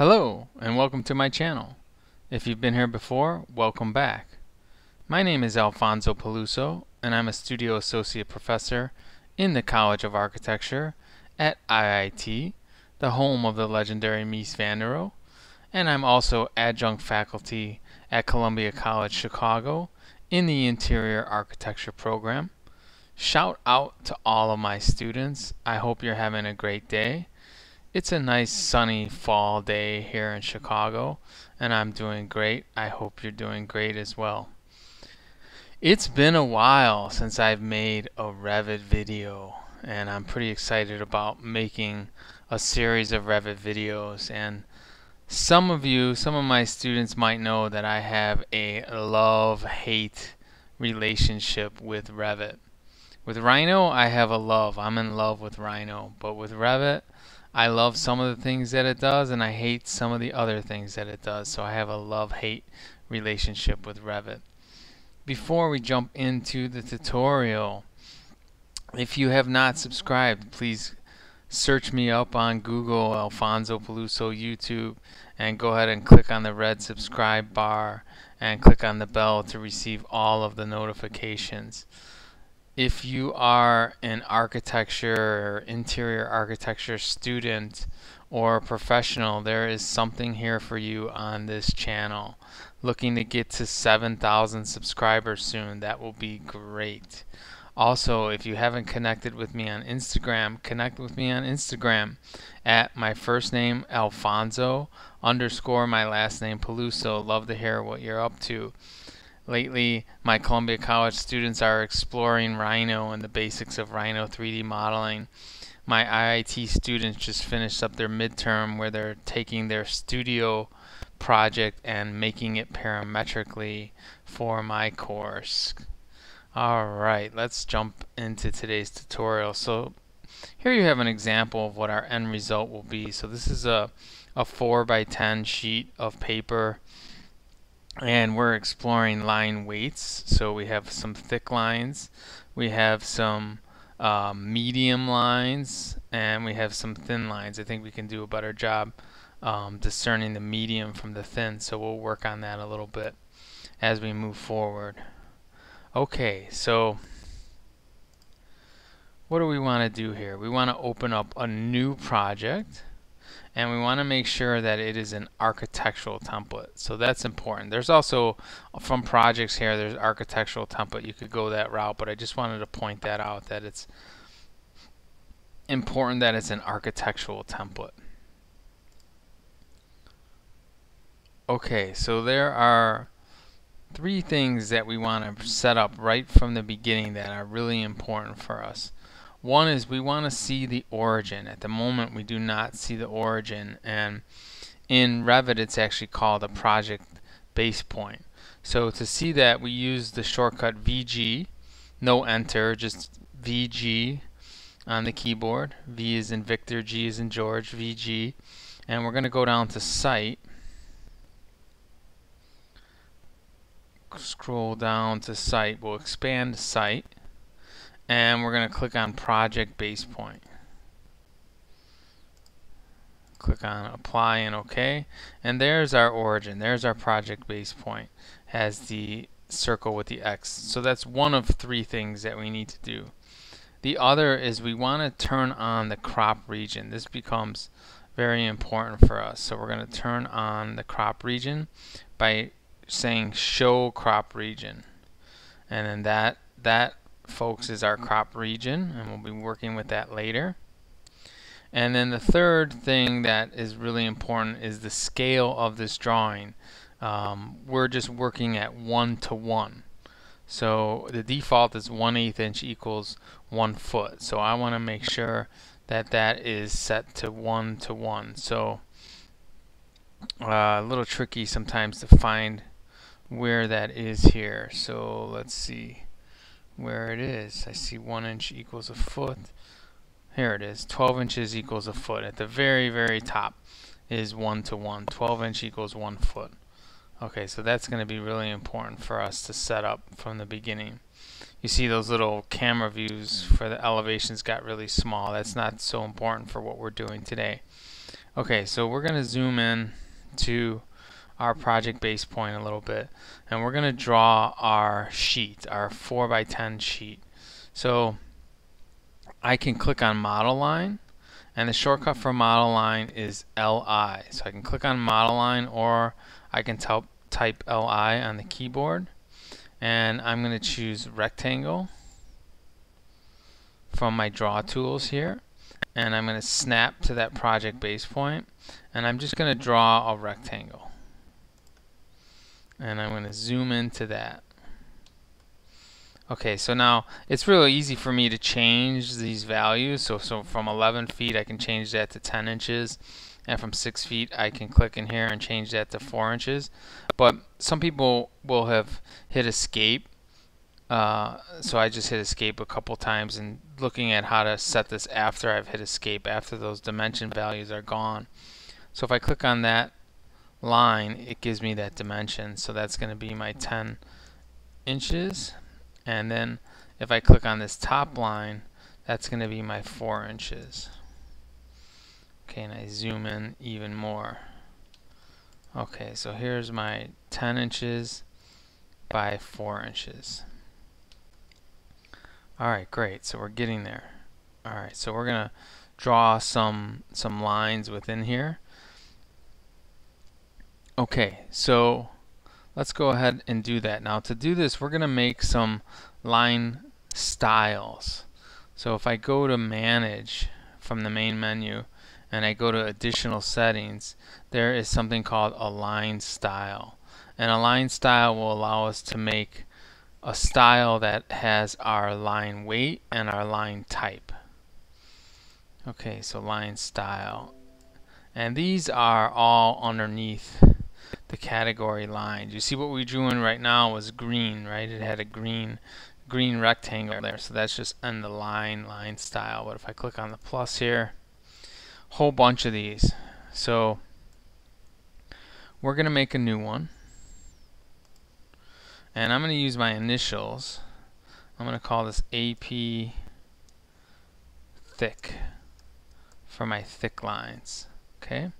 Hello and welcome to my channel. If you've been here before, welcome back. My name is Alphonso Peluso and I'm a Studio Associate Professor in the College of Architecture at IIT, the home of the legendary Mies van der Rohe, and I'm also adjunct faculty at Columbia College Chicago in the Interior Architecture program. Shout out to all of my students. I hope you're having a great day. It's a nice sunny fall day here in Chicago, and I'm doing great. I hope you're doing great as well. It's been a while since I've made a Revit video, and I'm pretty excited about making a series of Revit videos. And some of you, some of my students might know that I have a love-hate relationship with Revit. With Rhino, I have a love. I'm in love with Rhino, but with Revit, I love some of the things that it does and I hate some of the other things that it does. So I have a love-hate relationship with Revit. Before we jump into the tutorial, if you have not subscribed, please search me up on Google, Alphonso Peluso, YouTube, and go ahead and click on the red subscribe bar and click on the bell to receive all of the notifications if you are an architecture or interior architecture student or professional, there is something here for you on this channel. Looking to get to 7,000 subscribers soon, that will be great. Also, if you haven't connected with me on Instagram, connect with me on Instagram at my first name Alphonso underscore my last name Peluso. Love to hear what you're up to. Lately, my Columbia College students are exploring Rhino and the basics of Rhino 3D modeling. My IIT students just finished up their midterm where they're taking their studio project and making it parametrically for my course. Alright, let's jump into today's tutorial. So here you have an example of what our end result will be. So this is a, a 4 by 10 sheet of paper and we're exploring line weights. So we have some thick lines, we have some um, medium lines, and we have some thin lines. I think we can do a better job um, discerning the medium from the thin, so we'll work on that a little bit as we move forward. Okay, so what do we want to do here? We want to open up a new project and we want to make sure that it is an architectural template. So that's important. There's also from projects here, there's architectural template. You could go that route, but I just wanted to point that out that it's important that it's an architectural template. Okay, so there are three things that we want to set up right from the beginning that are really important for us. One is we want to see the origin. At the moment we do not see the origin and in Revit it's actually called a project base point. So to see that we use the shortcut VG, no enter, just VG on the keyboard. V is in Victor, G is in George, VG. And we're going to go down to Site. Scroll down to Site. We'll expand Site and we're going to click on project base point. Click on apply and OK. And there's our origin. There's our project base point. Has the circle with the X. So that's one of three things that we need to do. The other is we want to turn on the crop region. This becomes very important for us. So we're going to turn on the crop region by saying show crop region. And then that that folks is our crop region and we'll be working with that later. And then the third thing that is really important is the scale of this drawing. Um, we're just working at one to one. So the default is 1 8 inch equals 1 foot. So I want to make sure that that is set to 1 to 1. So uh, a little tricky sometimes to find where that is here. So let's see where it is. I see 1 inch equals a foot. Here it is. 12 inches equals a foot. At the very, very top is 1 to 1. 12 inch equals 1 foot. Okay, so that's going to be really important for us to set up from the beginning. You see those little camera views for the elevations got really small. That's not so important for what we're doing today. Okay, so we're going to zoom in to our project base point a little bit. And we're going to draw our sheet, our 4 by 10 sheet. So I can click on model line and the shortcut for model line is LI. So I can click on model line or I can type LI on the keyboard. And I'm going to choose rectangle from my draw tools here. And I'm going to snap to that project base point. And I'm just going to draw a rectangle and I'm going to zoom into that. Okay so now it's really easy for me to change these values. So so from 11 feet I can change that to 10 inches. And from 6 feet I can click in here and change that to 4 inches. But some people will have hit escape. Uh, so I just hit escape a couple times and looking at how to set this after I've hit escape after those dimension values are gone. So if I click on that line it gives me that dimension so that's going to be my 10 inches and then if I click on this top line that's going to be my 4 inches. Okay and I zoom in even more. Okay so here's my 10 inches by 4 inches. Alright, great. So we're getting there. Alright, so we're going to draw some some lines within here. Okay, so let's go ahead and do that. Now to do this, we're going to make some line styles. So if I go to manage from the main menu and I go to additional settings, there is something called align style. And align style will allow us to make a style that has our line weight and our line type. Okay, so line style. And these are all underneath the category lines. You see what we drew in right now was green, right? It had a green green rectangle there. So that's just in the line line style. But if I click on the plus here, whole bunch of these. So we're going to make a new one and I'm going to use my initials. I'm going to call this AP thick for my thick lines. Okay?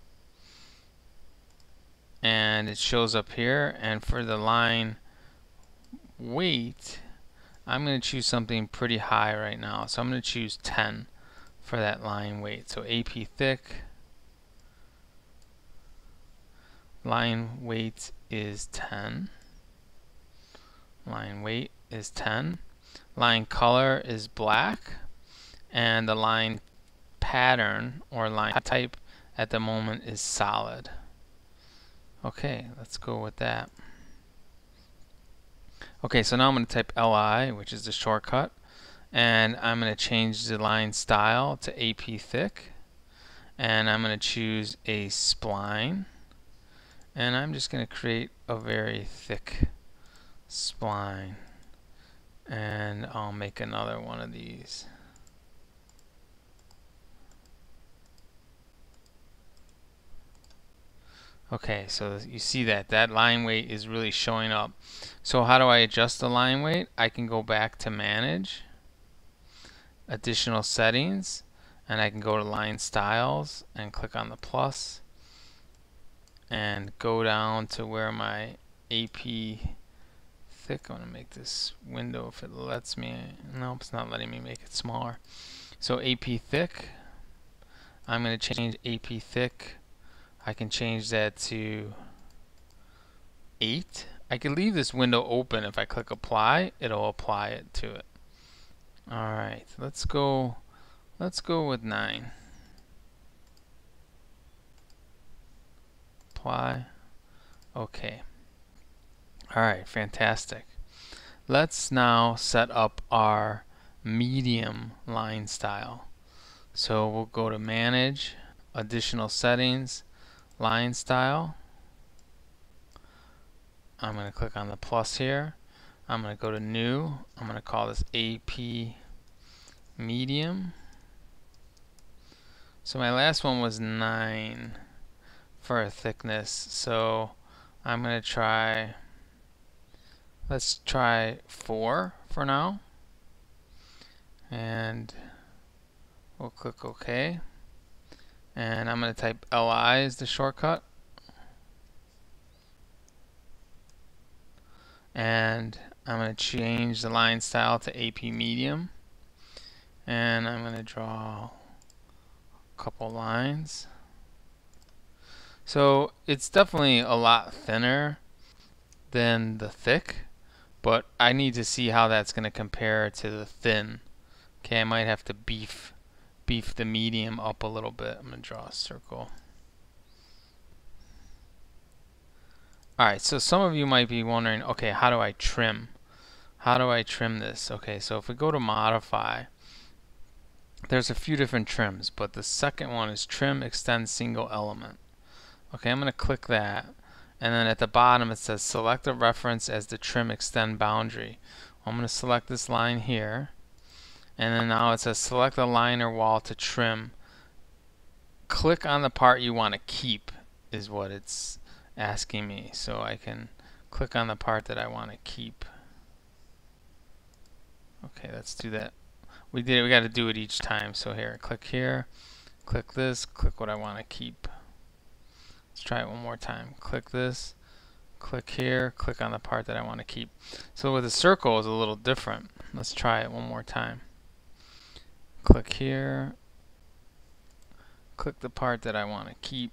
And it shows up here. And for the line weight, I'm going to choose something pretty high right now. So I'm going to choose 10 for that line weight. So AP thick line weight is 10 line weight is 10 line color is black and the line pattern or line type at the moment is solid okay let's go with that. Okay so now I'm going to type LI which is the shortcut and I'm going to change the line style to AP thick and I'm going to choose a spline and I'm just going to create a very thick spline and I'll make another one of these okay so you see that that line weight is really showing up so how do I adjust the line weight I can go back to manage additional settings and I can go to line styles and click on the plus and go down to where my AP thick. I'm going to make this window if it lets me. Nope, it's not letting me make it smaller. So AP thick. I'm going to change AP thick. I can change that to 8. I can leave this window open. If I click apply, it'll apply it to it. Alright, let's go let's go with 9. Apply. Okay. Alright, fantastic. Let's now set up our medium line style. So we'll go to manage, additional settings, line style. I'm going to click on the plus here. I'm going to go to new. I'm going to call this AP medium. So my last one was 9 for a thickness. So I'm going to try Let's try 4 for now. And we'll click OK. And I'm going to type LI as the shortcut. And I'm going to change the line style to AP medium. And I'm going to draw a couple lines. So it's definitely a lot thinner than the thick, but I need to see how that's going to compare to the thin. Okay, I might have to beef beef the medium up a little bit. I'm going to draw a circle. Alright, so some of you might be wondering, okay, how do I trim? How do I trim this? Okay, so if we go to modify, there's a few different trims, but the second one is trim extend single element. Okay, I'm going to click that. And then at the bottom it says select a reference as the trim extend boundary. I'm going to select this line here and then now it says select the line or wall to trim. Click on the part you want to keep is what it's asking me so I can click on the part that I want to keep. Okay let's do that. We did it, we got to do it each time so here click here click this click what I want to keep. Let's try it one more time. Click this click here click on the part that I want to keep. So with the circle is a little different. Let's try it one more time click here. Click the part that I want to keep.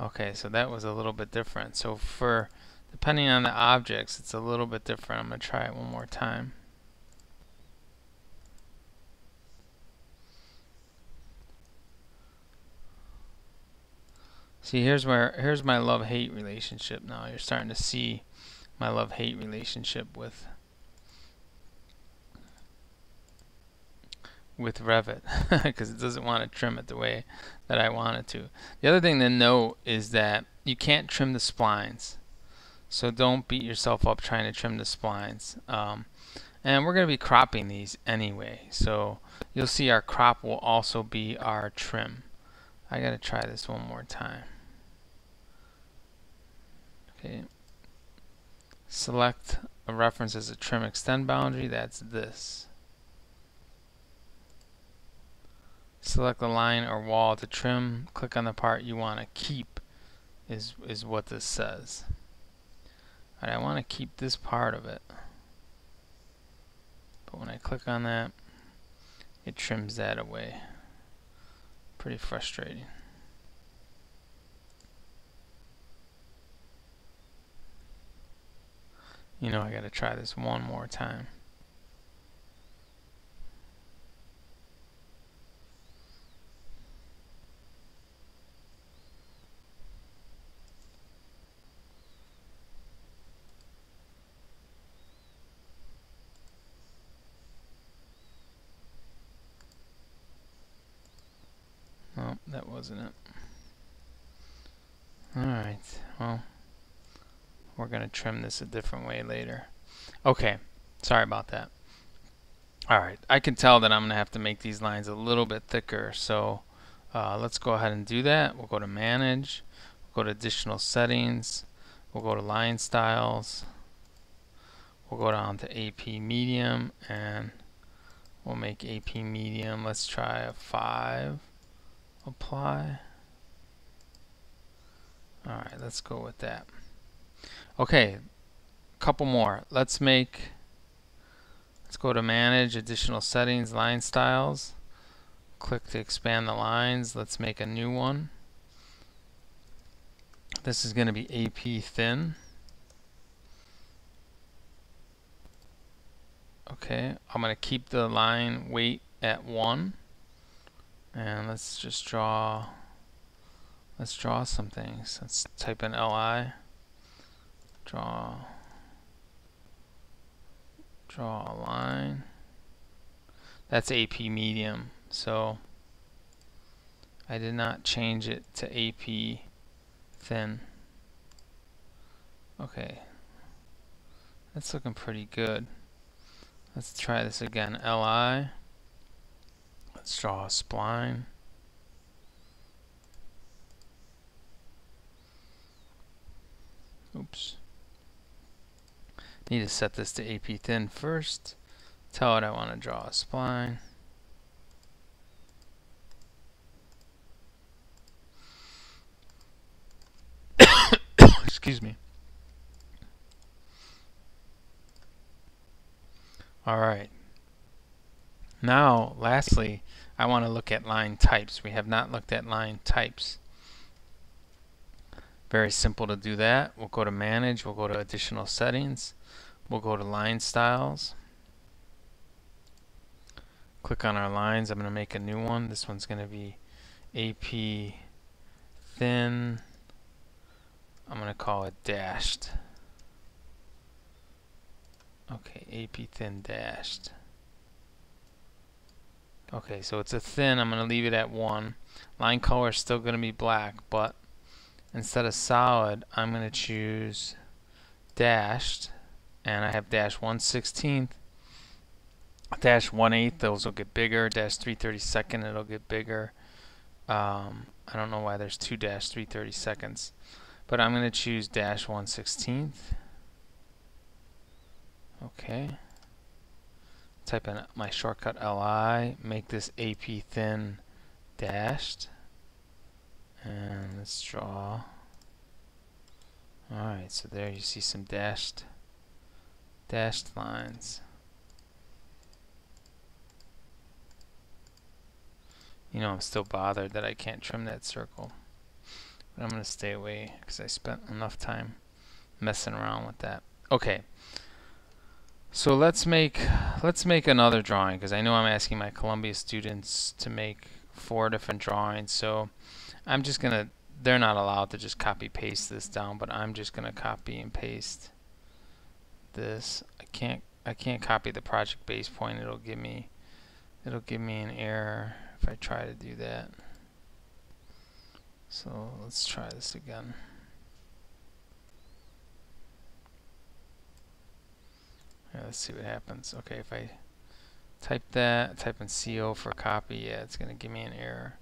Okay so that was a little bit different. So for depending on the objects it's a little bit different. I'm gonna try it one more time. See here's where here's my love-hate relationship now. You're starting to see my love-hate relationship with with Revit because it doesn't want to trim it the way that I want it to. The other thing to note is that you can't trim the splines. So don't beat yourself up trying to trim the splines. Um, and we're going to be cropping these anyway. So you'll see our crop will also be our trim. I got to try this one more time. Okay. Select a reference as a trim extend boundary. That's this. Select the line or wall to trim. Click on the part you want to keep is is what this says. Alright, I want to keep this part of it. But when I click on that it trims that away. Pretty frustrating. You know I gotta try this one more time that wasn't it. Alright, well, we're going to trim this a different way later. Okay, sorry about that. Alright, I can tell that I'm going to have to make these lines a little bit thicker, so uh, let's go ahead and do that. We'll go to Manage, we'll go to Additional Settings, we'll go to Line Styles, we'll go down to AP Medium, and we'll make AP Medium, let's try a 5 apply. Alright, let's go with that. Okay, couple more. Let's make, let's go to manage additional settings, line styles. Click to expand the lines. Let's make a new one. This is going to be AP thin. Okay, I'm going to keep the line weight at 1 and let's just draw let's draw some things. Let's type in li draw draw a line. That's AP medium. So I did not change it to AP thin. Okay. That's looking pretty good. Let's try this again. Li Let's draw a spline. Oops. Need to set this to AP thin first. Tell it I want to draw a spline. Excuse me. Alright. Now, lastly, I want to look at line types. We have not looked at line types. Very simple to do that. We'll go to Manage, we'll go to Additional Settings, we'll go to Line Styles. Click on our lines. I'm going to make a new one. This one's going to be AP Thin. I'm going to call it Dashed. Okay, AP Thin Dashed. Okay, so it's a thin. I'm going to leave it at 1. Line color is still going to be black, but instead of solid I'm going to choose dashed and I have dash 1 16th dash 1 8 those will get bigger dash 3 32nd it'll get bigger um, I don't know why there's two dash 3 30 seconds but I'm going to choose dash 1 16th okay type in my shortcut LI make this AP thin dashed and let's draw. Alright so there you see some dashed dashed lines. You know I'm still bothered that I can't trim that circle but I'm gonna stay away because I spent enough time messing around with that. Okay so let's make let's make another drawing because I know I'm asking my Columbia students to make four different drawings. So I'm just gonna they're not allowed to just copy paste this down but I'm just gonna copy and paste this. I can't I can't copy the project base point. It'll give me it'll give me an error if I try to do that. So let's try this again let's see what happens okay if I type that type in CO for copy yeah it's gonna give me an error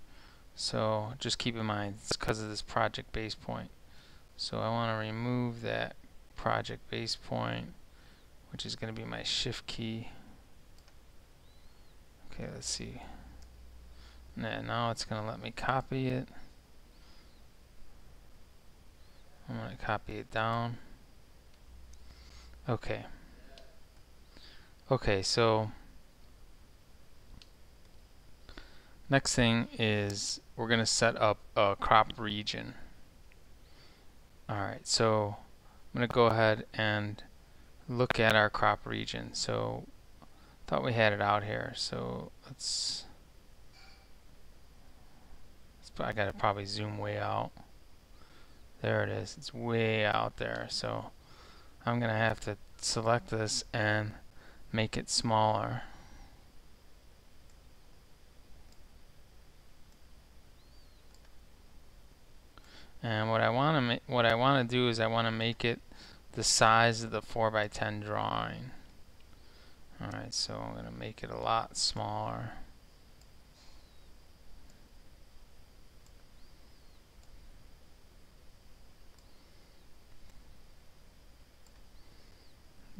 so just keep in mind it's because of this project base point. So I want to remove that project base point, which is going to be my shift key. Okay, let's see. Now, now it's going to let me copy it. I'm going to copy it down. Okay. Okay, so next thing is we're going to set up a crop region. Alright, so I'm going to go ahead and look at our crop region. So I thought we had it out here. So let's, I got to probably zoom way out. There it is. It's way out there. So I'm going to have to select this and make it smaller. and what I want to what I want to do is I want to make it the size of the 4x10 drawing alright so I'm going to make it a lot smaller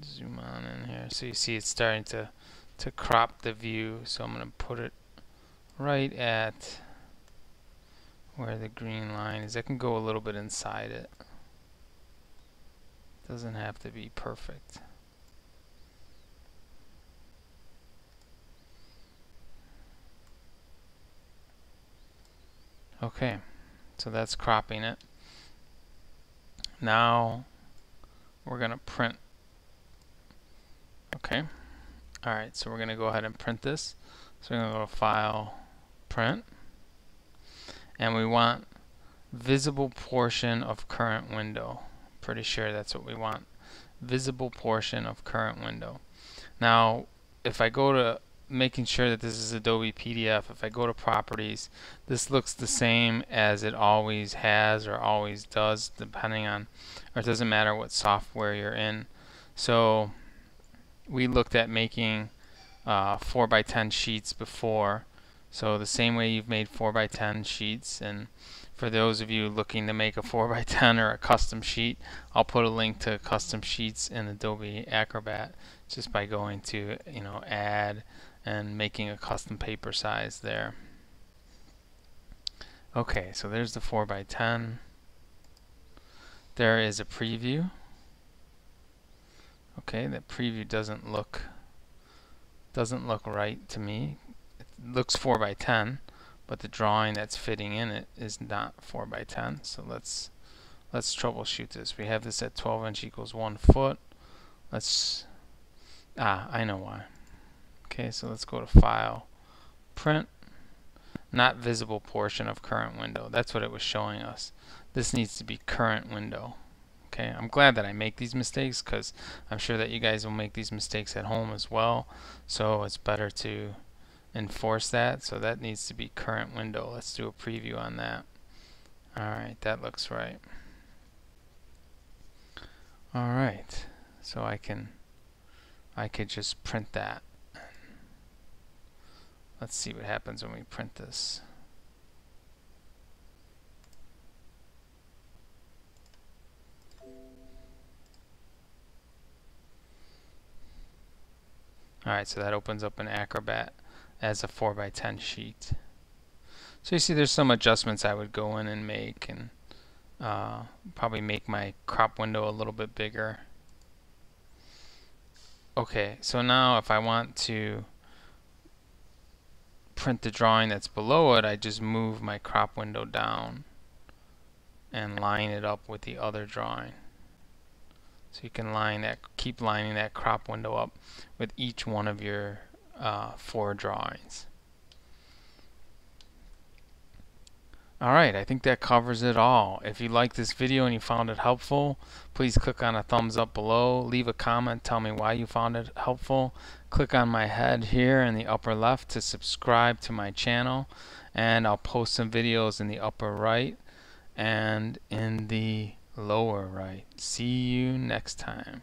zoom on in here so you see it's starting to to crop the view so I'm going to put it right at where the green line is. I can go a little bit inside it. Doesn't have to be perfect. Okay, so that's cropping it. Now we're going to print. Okay, alright, so we're going to go ahead and print this. So we're going to go to File, Print and we want visible portion of current window. Pretty sure that's what we want. Visible portion of current window. Now, if I go to making sure that this is Adobe PDF, if I go to properties, this looks the same as it always has or always does, depending on, or it doesn't matter what software you're in. So we looked at making uh, 4 by 10 sheets before so the same way you've made 4 by 10 sheets and for those of you looking to make a 4 by 10 or a custom sheet, I'll put a link to custom sheets in Adobe Acrobat just by going to, you know, add and making a custom paper size there. Okay, so there's the 4 by 10. there is a preview. Okay, that preview doesn't look doesn't look right to me. It looks 4 by 10, but the drawing that's fitting in it is not 4 by 10. So let's let's troubleshoot this. We have this at 12 inch equals 1 foot. Let's ah, I know why. Okay, so let's go to File, Print, not visible portion of current window. That's what it was showing us. This needs to be current window. Okay, I'm glad that I make these mistakes because I'm sure that you guys will make these mistakes at home as well. So it's better to enforce that. So that needs to be current window. Let's do a preview on that. Alright, that looks right. Alright, so I can I could just print that. Let's see what happens when we print this. Alright, so that opens up an Acrobat as a 4x10 sheet. So you see there's some adjustments I would go in and make and uh, probably make my crop window a little bit bigger. Okay, so now if I want to print the drawing that's below it, I just move my crop window down and line it up with the other drawing. So you can line that, keep lining that crop window up with each one of your uh, four drawings. Alright, I think that covers it all. If you liked this video and you found it helpful, please click on a thumbs up below. Leave a comment, tell me why you found it helpful. Click on my head here in the upper left to subscribe to my channel. And I'll post some videos in the upper right and in the lower right. See you next time.